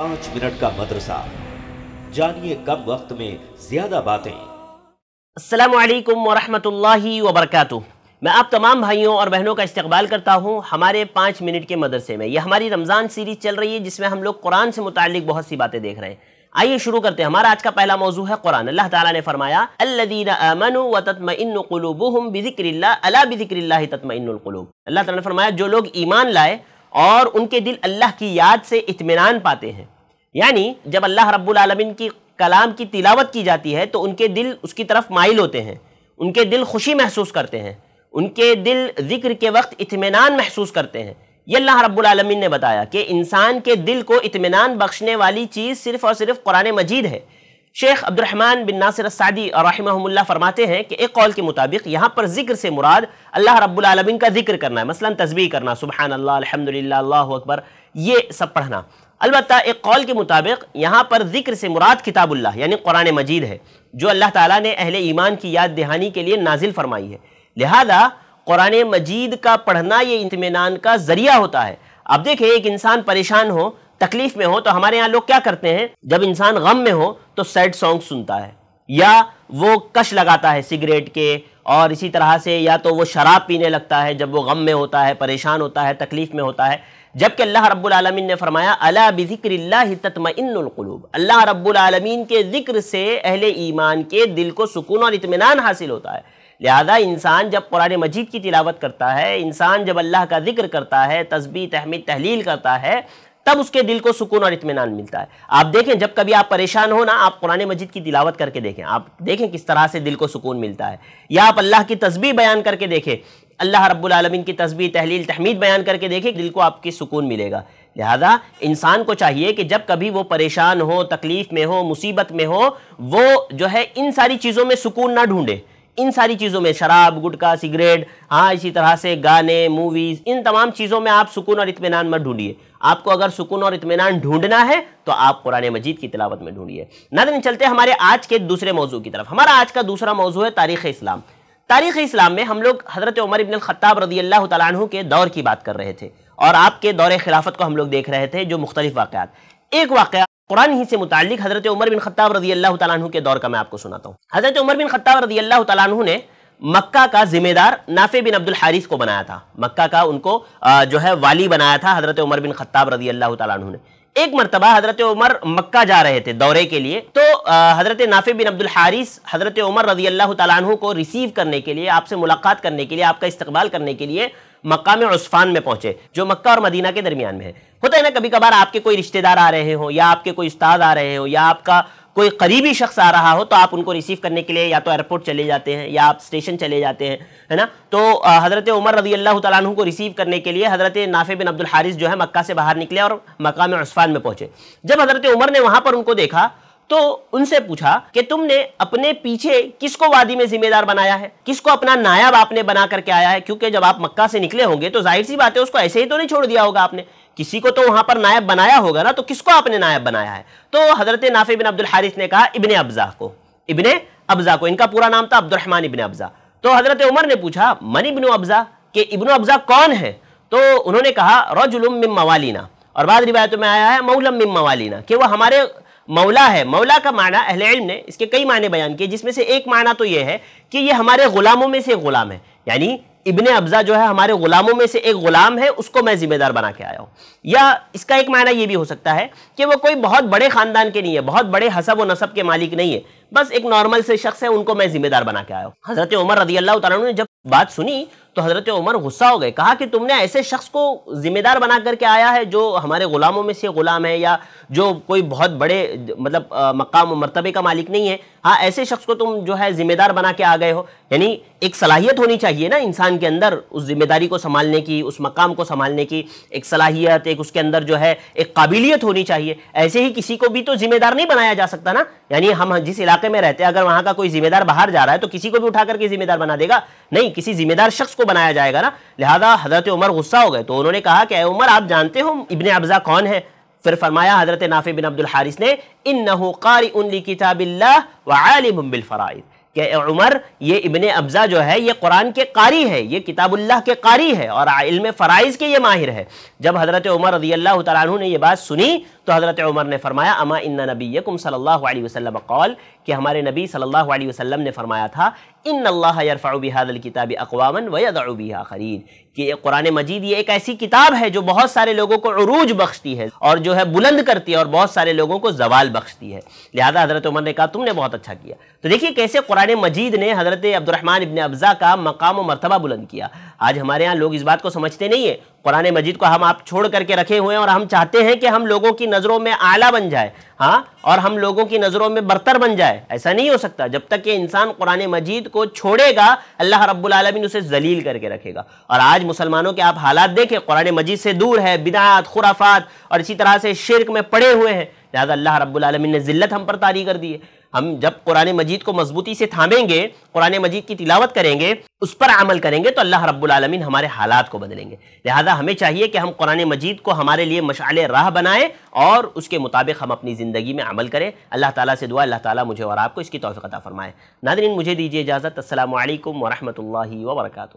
پانچ منٹ کا مدرسہ۔ جانیے کم وقت میں زیادہ باتیں۔ السلام علیکم ورحمت اللہ وبرکاتہ۔ میں آپ تمام بھائیوں اور بہنوں کا استقبال کرتا ہوں ہمارے پانچ منٹ کے مدرسے میں۔ یہ ہماری رمضان سیریز چل رہی ہے، جس میں ہم لوگ قرآن سے متعلق بہت سی باتیں دیکھ رہے ہیں۔ آئیے شروع کرتے ہیں۔ ہمارا آج کا پہلا موضوع ہے قرآن۔ اللہ تعالیٰ نے فرمایا اللہ تعالیٰ نے فرمایا، جو لوگ ایمان لائے اور ان کے دل اللہ کی یاد سے اطمینان پاتے ہیں۔ یعنی جب اللہ رب العالمین کی کلام کی تلاوت کی جاتی ہے تو ان کے دل اس کی طرف مائل ہوتے ہیں، ان کے دل خوشی محسوس کرتے ہیں، ان کے دل ذکر کے وقت اطمینان محسوس کرتے ہیں۔ یہ اللہ رب العالمین نے بتایا کہ انسان کے دل کو اطمینان بخشنے والی چیز صرف اور صرف قرآن مجید ہے۔ شیخ عبد الرحمن بن ناصر السعدی رحمہ اللہ فرماتے ہیں کہ ایک قول کے مطابق یہاں پر ذکر سے مراد اللہ رب العالمین کا ذکر کرنا ہے۔ مثلا تسبیح کرنا سبحان اللہ الحمدللہ، اللہ اکبر، یہ سب پڑھنا۔ البتہ ایک قول کے مطابق یہاں پر ذکر سے مراد کتاب اللہ یعنی قرآن مجید ہے، جو اللہ تعالیٰ نے اہل ایمان کی یاد دہانی کے لیے نازل فرمائی ہے۔ لہذا قرآن مجید کا پڑھنا، یہ اطمینان کا ذریعہ ہوتا ہے۔ اب دیکھیں، ایک انسان پریشان ہو تکلیف میں ہو تو ہمارے یہاں لوگ کیا کرتے ہیں؟ جب انسان غم میں ہو تو سیڈ سانگ سنتا ہے۔ یا وہ کش لگاتا ہے سگریٹ کے اور اسی طرح سے یا تو وہ شراب پینے لگتا ہے جب وہ غم میں ہوتا ہے، پریشان ہوتا ہے، تکلیف میں ہوتا ہے۔ جبکہ اللہ رب العالمین نے فرمایا اللہ بذکر اللہ تطمئن القلوب اللہ رب العالمین کے ذکر سے اہل ایمان کے دل کو سکون اور اطمینان حاصل ہوتا ہے۔ لہذا انسان جب قرآن مجید کی تلاوت کرتا ہے، انسان جب اللہ کا ذکر کرتا ہے، تسبیح، تحمید، تحلیل کرتا ہے تب اس کے دل کو سکون اور اطمینان ملتا ہے۔ آپ دیکھیں، جب کبھی آپ پریشان ہو نا، آپ قرآن مجید کی دلاوت کر کے دیکھیں۔ آپ دیکھیں کس طرح سے دل کو سکون ملتا ہے۔ یا آپ اللہ کی تسبیح بیان کر کے دیکھیں۔ اللہ رب العالمین کی تسبیح، تحلیل، تحمید بیان کر کے دیکھیں، دل کو آپ کی سکون ملے گا۔ لہذا انسان کو چاہیے کہ جب کبھی وہ پریشان ہو، تکلیف میں ہو، مصیبت میں ہو، وہ جو ہے ان ساری چیزوں میں سکون نہ ڈھونڈے۔ ان ساری چیزوں میں، شراب، گٹکا، سگریٹ ہاں اسی طرح سے گانے موویز ان تمام چیزوں میں آپ سکون اور اطمینان مت ڈھونڈیے۔ آپ کو اگر سکون اور اطمینان ڈھونڈنا ہے تو آپ قرآن مجید کی تلاوت میں ڈھونڈیے۔ ناظرین چلتے ہمارے آج کے دوسرے موضوع کی طرف۔ ہمارا آج کا دوسرا موضوع ہے تاریخ اسلام۔ تاریخ اسلام میں ہم لوگ حضرت عمر ابن الخطاب رضی اللہ تعالیٰ عنہ کے دور کی بات کر رہے تھے اور آپ کے دور خلافت کو ہم لوگ دیکھ رہے تھے جو مختلف واقعات۔ ایک واقعہ قرآن ہی سے متعلق حضرت عمر بن خطاب رضی اللہ تعالیٰ عنہ کے دور کا میں آپ کو سناتا ہوں۔ حضرت عمر بن خطاب رضی اللہ تعالیٰ عنہ نے مکہ کا ذمہ دار نافع بن عبد الحارث کو بنایا تھا۔ مکہ کا ان کو جو ہے، والی بنایا تھا حضرت عمر بن خطاب رضی اللہ تعالیٰ عنہ نے۔ ایک مرتبہ حضرت عمر مکہ جا رہے تھے دورے کے لیے۔ تو حضرت نافع بن عبد الحارث حضرت عمر رضی اللہ تعالیٰ عنہ کو ریسیو کرنے کے لیے، آپ سے ملاقات کرنے کے لیے، آپ کا استقبال کرنے کے لیے مقام عصفان میں پہنچے، جو مکہ اور مدینہ کے درمیان میں ہے۔ ہوتا ہے نا کبھی کبھار آپ کے کوئی رشتہ دار آ رہے ہوں، یا آپ کے کوئی استاد آ رہے ہوں، یا آپ کا کوئی قریبی شخص آ رہا ہو، تو آپ ان کو ریسیو کرنے کے لیے یا تو ایئرپورٹ چلے جاتے ہیں، یا آپ اسٹیشن چلے جاتے ہیں، ہے نا؟ تو حضرت عمر رضی اللہ تعالیٰ عنہ کو ریسیو کرنے کے لیے حضرت نافع بن عبد الحارث جو ہے مکہ سے باہر نکلے اور مقام عصفان میں پہنچے۔ جب حضرت عمر نے وہاں پر ان کو دیکھا تو ان سے پوچھا کہ تم نے اپنے پیچھے کس کو وادی میں ذمہ دار بنایا ہے؟ کس کو اپنا نایاب آپ نے بنا کر کے آیا ہے؟ کیونکہ جب آپ مکہ سے نکلے ہوں گے تو ظاہر سی بات ہے اس کو ایسے ہی تو نہیں چھوڑ دیا ہوگا آپ نے۔ کسی کو تو وہاں پر نائب بنایا ہوگا نا تو کس کو آپ نے نائب بنایا ہے؟ تو حضرت نافع بن عبد الحارث نے کہا، ابن ابزا کو۔ ابن ابزا کو، ان کا پورا نام تھا عبد الرحمن ابن ابزا تو حضرت عمر نے پوچھا، من ابن ابزا کہ ابن ابزا کون ہے؟ تو انہوں نے کہا، رجل من موالینا۔ اور بعض روایتوں میں آیا ہے، مولم من موالینا، کہ وہ ہمارے مولا ہے۔ مولا کا معنی اہل علم نے اس کے کئی معنی بیان کیے، جس میں سے ایک معنی تو یہ ہے کہ یہ ہمارے غلاموں میں سے ایک غلام ہے۔ یعنی ابن ابزا جو ہے ہمارے غلاموں میں سے ایک غلام ہے، اس کو میں ذمہ دار بنا کے آیا ہوں۔ یا اس کا ایک معنی یہ بھی ہو سکتا ہے کہ وہ کوئی بہت بڑے خاندان کے نہیں ہے، بہت بڑے حسب و نصب کے مالک نہیں ہے۔ بس ایک نارمل سے شخص ہے، ان کو میں ذمہ دار بنا کے آیا ہوں۔ حضرت عمر رضی اللہ تعالیٰ نے جب بات سنی تو حضرت عمر غصہ ہو گئے، کہا کہ تم نے ایسے شخص کو ذمہ دار بنا کر کے آیا ہے جو ہمارے غلاموں میں سے غلام ہے یا جو کوئی بہت بڑے مطلب مقام و مرتبے کا مالک نہیں ہے۔ ہاں ایسے شخص کو تم جو ہے ذمہ دار بنا کے آ گئے ہو۔ یعنی ایک صلاحیت ہونی چاہیے نا انسان کے اندر، اس ذمہ داری کو سنبھالنے کی، اس مقام کو سنبھالنے کی۔ ایک صلاحیت، ایک اس کے اندر جو ہے، ایک قابلیت ہونی چاہیے۔ ایسے ہی کسی کو بھی تو ذمہ دار نہیں بنایا جا سکتا نا۔ یعنی ہم جس علاقے میں رہتے ہیں، اگر وہاں کا کوئی ذمہ دار باہر جا رہا ہے، تو کسی کو بھی اٹھا کر کے ذمہ دار بنا دے گا۔ نہیں، کسی ذمہ دار شخص کو بنایا جائے گا نا۔ لہذا حضرت عمر غصہ ہو گئے۔ تو انہوں نے کہا کہ، اے عمر، آپ جانتے ہو ابن ابزا کون ہے؟ پھر فرمایا، حضرت نافع بن عبد الحارث نے، انہو قاری ان لی کتاب اللہ وعالم بالفرائض. کہ عمر، یہ ابن ابزا جو ہے، یہ قرآن کے قاری ہے، یہ کتاب اللہ کے قاری ہے اور علم فرائض کے یہ ماہر ہے۔ جب حضرت عمر رضی اللہ تعالیٰ عنہ نے یہ بات سنی تو حضرت عمر نے فرمایا، اما ان نبیکم صلی اللہ علیہ وسلم قول کہ ہمارے نبی صلی اللہ علیہ وسلم نے فرمایا تھا، ان اللہ یرفع بهذا الكتاب اقواما ويدع بها آخرین کہ قرآن مجید یہ ایک ایسی کتاب ہے جو بہت سارے لوگوں کو عروج بخشتی ہے اور جو ہے بلند کرتی ہے اور بہت سارے لوگوں کو زوال بخشتی ہے۔ لہذا حضرت عمر نے کہا، تم نے بہت اچھا کیا۔ تو دیکھیے کیسے قرآن مجید نے حضرت عبد الرحمن ابن ابزا کا مقام و مرتبہ بلند کیا۔ آج ہمارے ہاں لوگ اس بات کو سمجھتے نہیں ہیں۔ قرآن مجید کو ہم آپ چھوڑ کر کے رکھے ہوئے ہیں اور ہم چاہتے ہیں کہ ہم لوگوں کی نظروں میں اعلیٰ بن جائے۔ ہاں اور ہم لوگوں کی نظروں میں برتر بن جائے۔ ایسا نہیں ہو سکتا جب تک کہ انسان قرآن مجید کو چھوڑے گا، اللہ رب العالمین اسے ذلیل کر کے رکھے گا۔ اور آج مسلمانوں کے آپ حالات دیکھیں، قرآن مجید سے دور ہے، بدعات، خرافات اور اسی طرح سے شرک میں پڑے ہوئے ہیں۔ لہذا اللہ رب العالمین نے ذلت ہم پر تاری کر دی ہے۔ ہم جب قرآن مجید کو مضبوطی سے تھامیں گے، قرآن مجید کی تلاوت کریں گے، اس پر عمل کریں گے، تو اللہ رب العالمین ہمارے حالات کو بدلیں گے۔ لہذا ہمیں چاہیے کہ ہم قرآن مجید کو ہمارے لیے مشعل راہ بنائیں اور اس کے مطابق ہم اپنی زندگی میں عمل کریں۔ اللہ تعالیٰ سے دعا، اللہ تعالیٰ مجھے اور آپ کو اس کی توفیق عطا فرمائے۔ ناظرین، مجھے دیجیے اجازت۔ السلام علیکم ورحمۃ اللہ وبرکاتہ۔